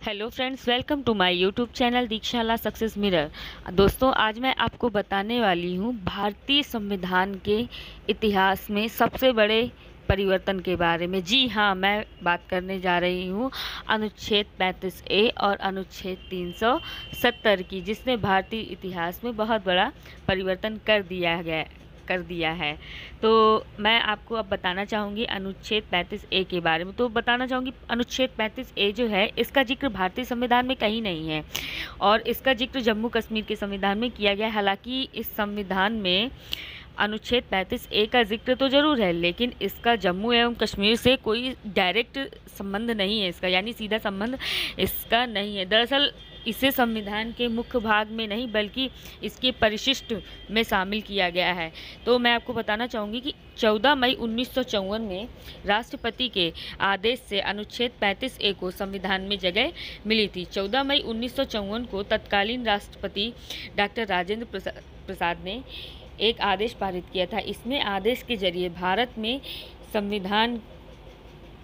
Hello friends welcome to my YouTube channel दीक्षाला success mirror दोस्तों, आज मैं आपको बताने वाली हूँ भारतीय संविधान के इतिहास में सबसे बड़े परिवर्तन के बारे में। जी हाँ मैं बात करने जा रही हूँ अनुच्छेद 35 ए और अनुच्छेद 370 की, जिसने भारतीय इतिहास में बहुत बड़ा परिवर्तन कर दिया गया कर दिया है। तो मैं आपको अब बताना चाहूँगी अनुच्छेद 35 ए के बारे में। तो बताना चाहूँगी अनुच्छेद 35 ए जो है, इसका ज़िक्र भारतीय संविधान में कहीं नहीं है और इसका ज़िक्र जम्मू कश्मीर के संविधान में किया गया हालाँकि इस संविधान में अनुच्छेद 35 ए का ज़िक्र तो ज़रूर है, लेकिन इसका जम्मू एवं कश्मीर से कोई डायरेक्ट संबंध नहीं है इसका, यानी सीधा संबंध इसका नहीं है। दरअसल इसे संविधान के मुख्य भाग में नहीं, बल्कि इसके परिशिष्ट में शामिल किया गया है। तो मैं आपको बताना चाहूँगी कि 14 मई उन्नीस में राष्ट्रपति के आदेश से अनुच्छेद 35 ए को संविधान में जगह मिली थी। 14 मई उन्नीस को तत्कालीन राष्ट्रपति डॉक्टर राजेंद्र प्रसाद ने एक आदेश पारित किया था। इसमें आदेश के ज़रिए भारत में संविधान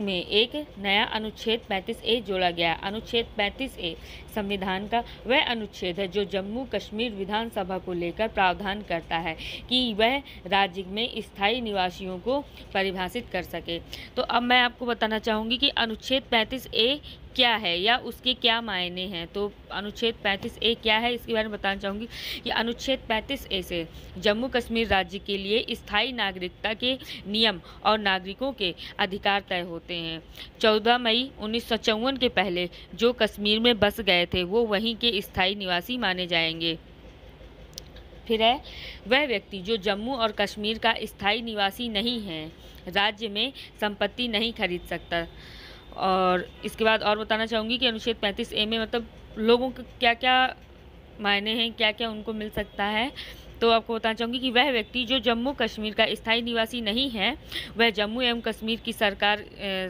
में एक नया अनुच्छेद 35 ए जोड़ा गया। अनुच्छेद 35 ए संविधान का वह अनुच्छेद है जो जम्मू कश्मीर विधानसभा को लेकर प्रावधान करता है कि वह राज्य में स्थायी निवासियों को परिभाषित कर सके। तो अब मैं आपको बताना चाहूँगी कि अनुच्छेद 35 ए क्या है या उसके क्या मायने हैं? तो अनुच्छेद 35 ए क्या है? इसके बारे में बताना चाहूँगी। कि अनुच्छेद 35 ए से जम्मू कश्मीर राज्य के लिए स्थायी नागरिकता के नियम और नागरिकों के अधिकार तय होते हैं। 14 मई उन्नीस सौ चौवन के पहले जो कश्मीर में बस गए थे, वो वहीं के स्थायी निवासी माने जाएँगे। फिर है, वह व्यक्ति जो जम्मू और कश्मीर का स्थायी निवासी नहीं है, राज्य में संपत्ति नहीं खरीद सकता। और इसके बाद और बताना चाहूँगी कि अनुच्छेद 35 ए में मतलब लोगों के क्या क्या मायने हैं क्या क्या उनको मिल सकता है। तो आपको बताना चाहूँगी कि वह व्यक्ति जो जम्मू कश्मीर का स्थायी निवासी नहीं है, वह जम्मू एवं कश्मीर की सरकार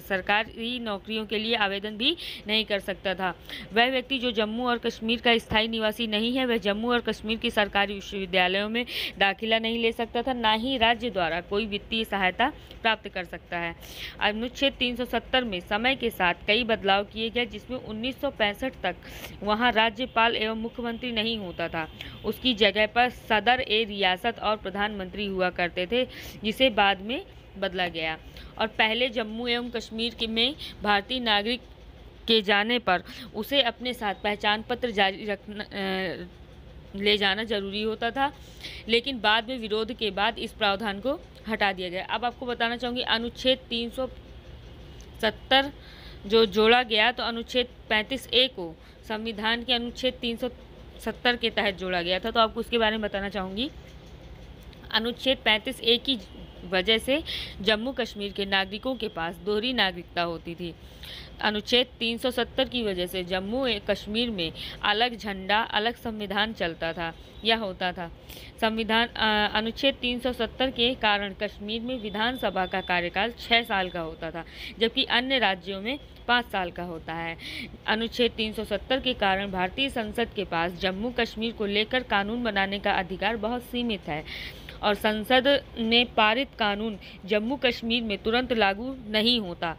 सरकारी नौकरियों के लिए आवेदन भी नहीं कर सकता था। वह व्यक्ति जो जम्मू और कश्मीर का स्थायी निवासी नहीं है, वह जम्मू और कश्मीर की सरकारी विश्वविद्यालयों में दाखिला नहीं ले सकता था, ना ही राज्य द्वारा कोई वित्तीय सहायता प्राप्त कर सकता है। अनुच्छेद तीन सौ सत्तर में समय के साथ कई बदलाव किए गए, जिसमें उन्नीस सौ पैंसठ तक वहाँ राज्यपाल एवं मुख्यमंत्री नहीं होता था। उसकी जगह पर सदर सदर ए रियासत और प्रधानमंत्री हुआ करते थे, जिसे बाद में बदला गया। और पहले जम्मू एवं कश्मीर के में भारतीय नागरिक के जाने पर उसे अपने साथ पहचान पत्र जारी रखना ले जाना ज़रूरी होता था, लेकिन बाद में विरोध के बाद इस प्रावधान को हटा दिया गया। अब आपको बताना चाहूँगी, अनुच्छेद तीन सत्तर जो जोड़ा गया तो अनुच्छेद 35 ए को संविधान के अनुच्छेद तीन सौ सत्तर के तहत जोड़ा गया था। तो आपको उसके बारे में बताना चाहूँगी। अनुच्छेद पैंतीस ए की वजह से जम्मू कश्मीर के नागरिकों के पास दोहरी नागरिकता होती थी। अनुच्छेद 370 की वजह से जम्मू कश्मीर में अलग झंडा, अलग संविधान चलता था या होता था। संविधान अनुच्छेद 370 के कारण कश्मीर में विधानसभा का कार्यकाल छः साल का होता था, जबकि अन्य राज्यों में पाँच साल का होता है। अनुच्छेद 370 के कारण भारतीय संसद के पास जम्मू कश्मीर को लेकर कानून बनाने का अधिकार बहुत सीमित है और संसद ने पारित कानून जम्मू कश्मीर में तुरंत लागू नहीं होता।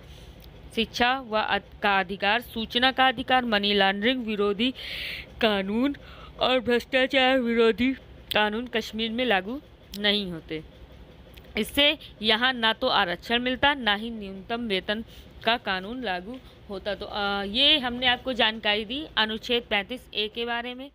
शिक्षा व का अधिकार सूचना का अधिकार मनी लॉन्ड्रिंग विरोधी कानून और भ्रष्टाचार विरोधी कानून कश्मीर में लागू नहीं होते। इससे यहाँ ना तो आरक्षण मिलता ना ही न्यूनतम वेतन का कानून लागू होता। तो आ, ये हमने आपको जानकारी दी। अनुच्छेद 35 ए के बारे में।